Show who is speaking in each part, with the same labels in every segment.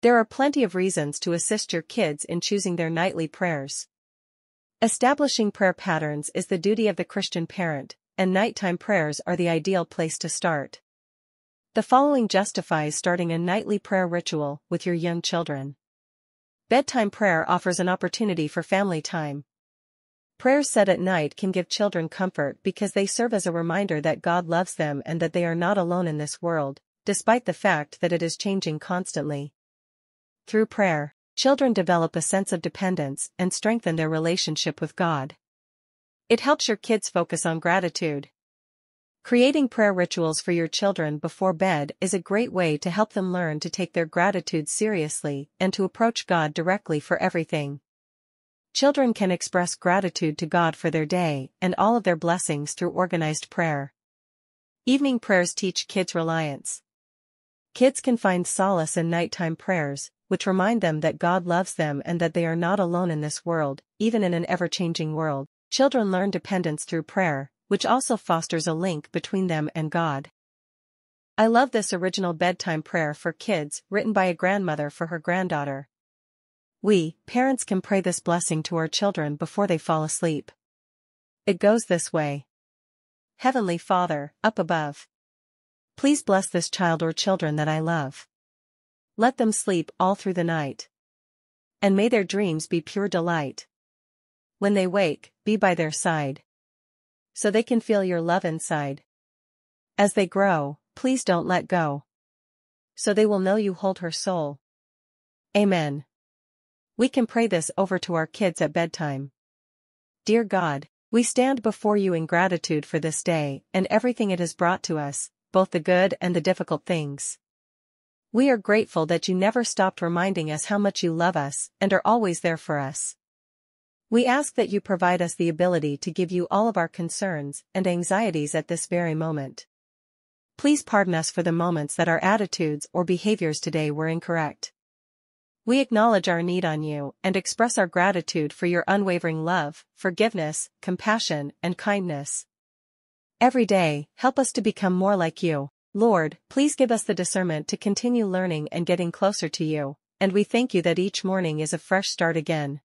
Speaker 1: There are plenty of reasons to assist your kids in choosing their nightly prayers. Establishing prayer patterns is the duty of the Christian parent, and nighttime prayers are the ideal place to start. The following justifies starting a nightly prayer ritual with your young children. Bedtime prayer offers an opportunity for family time. Prayers said at night can give children comfort because they serve as a reminder that God loves them and that they are not alone in this world, despite the fact that it is changing constantly. Through prayer, children develop a sense of dependence and strengthen their relationship with God. It helps your kids focus on gratitude. Creating prayer rituals for your children before bed is a great way to help them learn to take their gratitude seriously and to approach God directly for everything. Children can express gratitude to God for their day and all of their blessings through organized prayer. Evening prayers teach kids reliance. Kids can find solace in nighttime prayers, which remind them that God loves them and that they are not alone in this world, even in an ever-changing world. Children learn dependence through prayer, which also fosters a link between them and God. I love this original bedtime prayer for kids written by a grandmother for her granddaughter. We, parents can pray this blessing to our children before they fall asleep. It goes this way. Heavenly Father, up above. Please bless this child or children that I love. Let them sleep all through the night. And may their dreams be pure delight. When they wake, be by their side. So they can feel your love inside. As they grow, please don't let go. So they will know you hold her soul. Amen. We can pray this over to our kids at bedtime. Dear God, we stand before you in gratitude for this day and everything it has brought to us, both the good and the difficult things. We are grateful that you never stopped reminding us how much you love us and are always there for us. We ask that you provide us the ability to give you all of our concerns and anxieties at this very moment. Please pardon us for the moments that our attitudes or behaviors today were incorrect. We acknowledge our need on you and express our gratitude for your unwavering love, forgiveness, compassion, and kindness. Every day, help us to become more like you. Lord, please give us the discernment to continue learning and getting closer to you, and we thank you that each morning is a fresh start again.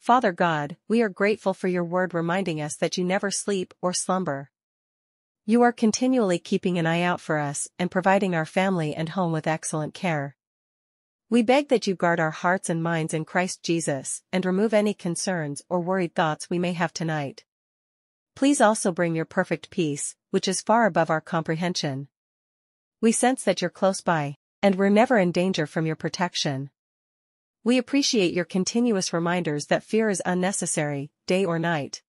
Speaker 1: Father God, we are grateful for your word reminding us that you never sleep or slumber. You are continually keeping an eye out for us and providing our family and home with excellent care. We beg that you guard our hearts and minds in Christ Jesus and remove any concerns or worried thoughts we may have tonight. Please also bring your perfect peace, which is far above our comprehension. We sense that you're close by, and we're never in danger from your protection. We appreciate your continuous reminders that fear is unnecessary, day or night.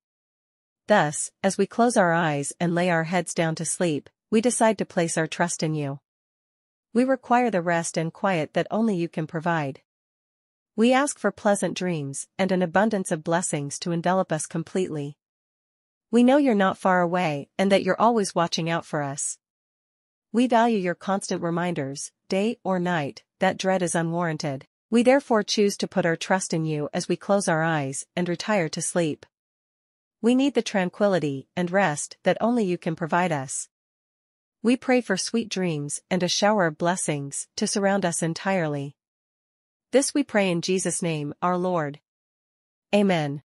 Speaker 1: Thus, as we close our eyes and lay our heads down to sleep, we decide to place our trust in you. We require the rest and quiet that only you can provide. We ask for pleasant dreams and an abundance of blessings to envelop us completely. We know you're not far away and that you're always watching out for us. We value your constant reminders, day or night, that dread is unwarranted. We therefore choose to put our trust in you as we close our eyes and retire to sleep. We need the tranquility and rest that only you can provide us. We pray for sweet dreams and a shower of blessings to surround us entirely. This we pray in Jesus' name, our Lord. Amen.